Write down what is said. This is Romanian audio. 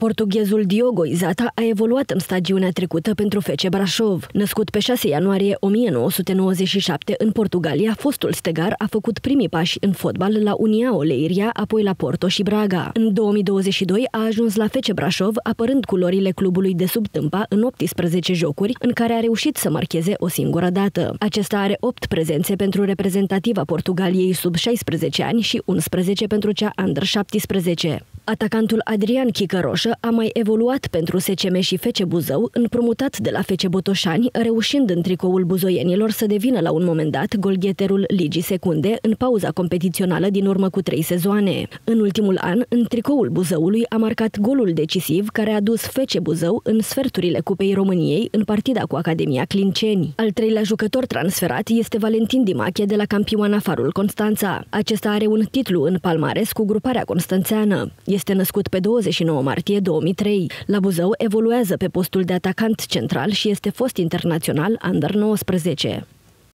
Portughezul Diogo Izata a evoluat în stagiunea trecută pentru Fece Brașov. Născut pe 6 ianuarie 1997 în Portugalia, fostul stegar a făcut primii pași în fotbal la Unia Oleiria, apoi la Porto și Braga. În 2022 a ajuns la Fece Brașov, apărând culorile clubului de sub tâmpa în 18 jocuri, în care a reușit să marcheze o singură dată. Acesta are 8 prezențe pentru reprezentativa Portugaliei sub 16 ani și 11 pentru cea under 17. Atacantul Adrian Chicăroșă a mai evoluat pentru SCM și Fece Buzău, împrumutat de la Fece Botoșani, reușind în tricoul buzoienilor să devină la un moment dat golgheterul Ligii Secunde în pauza competițională din urmă cu trei sezoane. În ultimul an, în tricoul Buzăului a marcat golul decisiv care a dus Fece Buzău în sferturile Cupei României în partida cu Academia Clinceni. Al treilea jucător transferat este Valentin Dimache de la campioana Farul Constanța. Acesta are un titlu în palmares cu gruparea constanțeană. Este născut pe 29 martie 2003. La Buzău evoluează pe postul de atacant central și este fost internațional under 19.